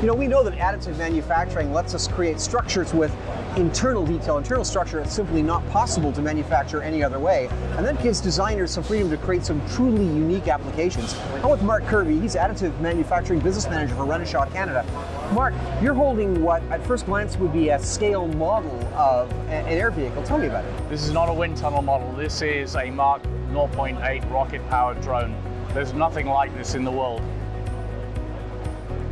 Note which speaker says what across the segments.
Speaker 1: You know, we know that additive manufacturing lets us create structures with internal detail, internal structure that's simply not possible to manufacture any other way. And that gives designers some freedom to create some truly unique applications. I'm with Mark Kirby, he's additive manufacturing business manager for Renishaw Canada. Mark, you're holding what at first glance would be a scale model of an air vehicle. Tell me about it.
Speaker 2: This is not a wind tunnel model. This is a Mach 0.8 rocket powered drone. There's nothing like this in the world.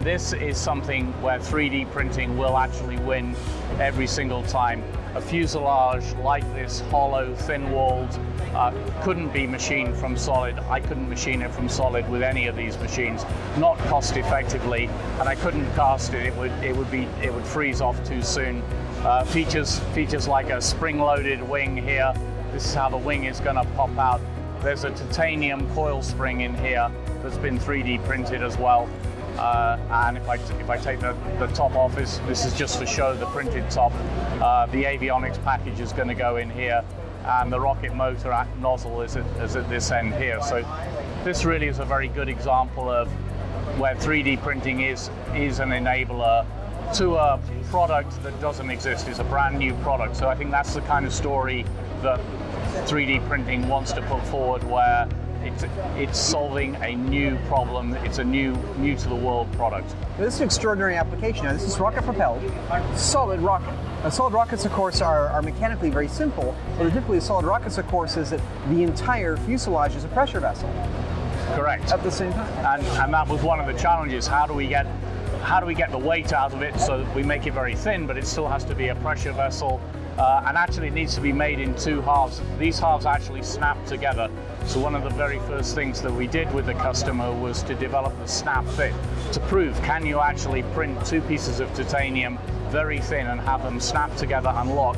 Speaker 2: This is something where 3D printing will actually win every single time. A fuselage like this, hollow, thin-walled, uh, couldn't be machined from solid. I couldn't machine it from solid with any of these machines, not cost effectively, and I couldn't cast it. It would it would be it would freeze off too soon. Uh, features features like a spring-loaded wing here. This is how the wing is going to pop out. There's a titanium coil spring in here that's been 3D printed as well. Uh, and if I, if I take the, the top off, this, this is just for show, the printed top. Uh, the avionics package is going to go in here and the rocket motor nozzle is at, is at this end here. So this really is a very good example of where 3D printing is, is an enabler to a product that doesn't exist, is a brand new product. So I think that's the kind of story that 3D printing wants to put forward where it's, it's solving a new problem. It's a new, new to the world product.
Speaker 1: This is an extraordinary application. Now, this is rocket propelled, solid rocket. Now, solid rockets, of course, are, are mechanically very simple, but the difficulty solid rockets, of course, is that the entire fuselage is a pressure vessel.
Speaker 2: Correct.
Speaker 1: At the same time.
Speaker 2: And, and that was one of the challenges. How do we get how do we get the weight out of it so that we make it very thin, but it still has to be a pressure vessel uh, and actually it needs to be made in two halves. These halves actually snap together. So one of the very first things that we did with the customer was to develop the snap fit to prove can you actually print two pieces of titanium very thin and have them snap together and lock.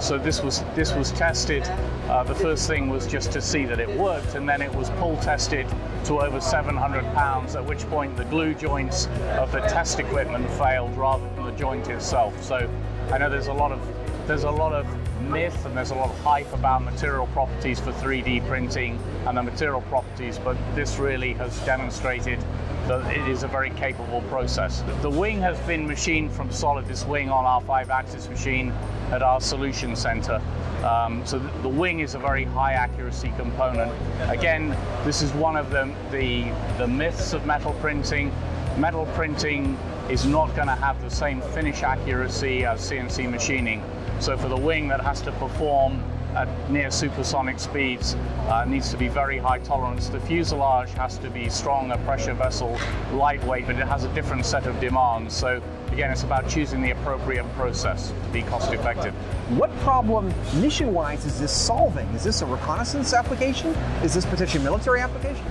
Speaker 2: So this was this was tested. Uh, the first thing was just to see that it worked, and then it was pull tested to over 700 pounds. At which point the glue joints of the test equipment failed rather than the joint itself. So I know there's a lot of there's a lot of myth and there's a lot of hype about material properties for 3D printing and the material properties, but this really has demonstrated that it is a very capable process. The wing has been machined from solid, this wing on our five axis machine at our solution center. Um, so the wing is a very high accuracy component. Again, this is one of the, the, the myths of metal printing. Metal printing is not going to have the same finish accuracy as CNC machining. So for the wing that has to perform at near supersonic speeds, uh, needs to be very high tolerance. The fuselage has to be strong, a pressure vessel, lightweight, but it has a different set of demands. So again, it's about choosing the appropriate process to be cost effective.
Speaker 1: What problem, mission-wise, is this solving? Is this a reconnaissance application? Is this potentially military application?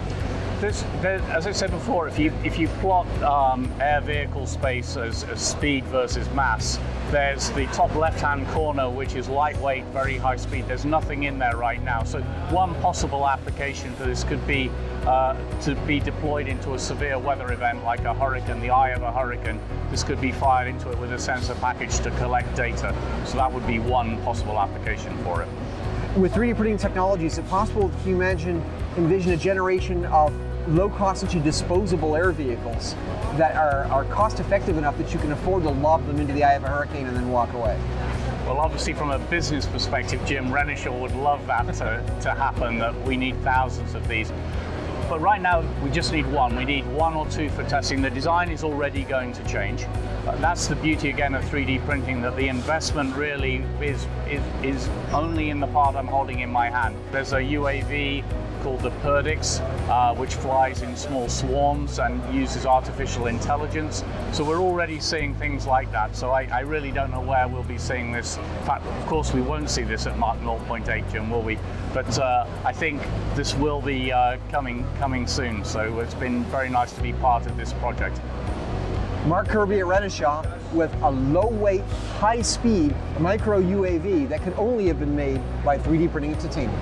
Speaker 2: This, as I said before, if you if you plot um, air vehicle space as, as, speed versus mass, there's the top left-hand corner, which is lightweight, very high speed. There's nothing in there right now. So one possible application for this could be uh, to be deployed into a severe weather event like a hurricane, the eye of a hurricane. This could be fired into it with a sensor package to collect data. So that would be one possible application for it.
Speaker 1: With 3D printing technology, is it possible, you imagine, envision a generation of low cost into disposable air vehicles that are, are cost effective enough that you can afford to lob them into the eye of a hurricane and then walk away?
Speaker 2: Well, obviously, from a business perspective, Jim Renishaw would love that to, to happen, that we need thousands of these. But right now, we just need one. We need one or two for testing. The design is already going to change. Uh, that's the beauty, again, of 3D printing, that the investment really is, is, is only in the part I'm holding in my hand. There's a UAV called the Perdix, uh, which flies in small swarms and uses artificial intelligence. So we're already seeing things like that. So I, I really don't know where we'll be seeing this. In fact, of course, we won't see this at Mach 0.8, Jim, will we? But uh, I think this will be uh, coming coming soon. So it's been very nice to be part of this project.
Speaker 1: Mark Kirby at Renishaw with a low weight, high speed micro UAV that could only have been made by 3D printing titanium.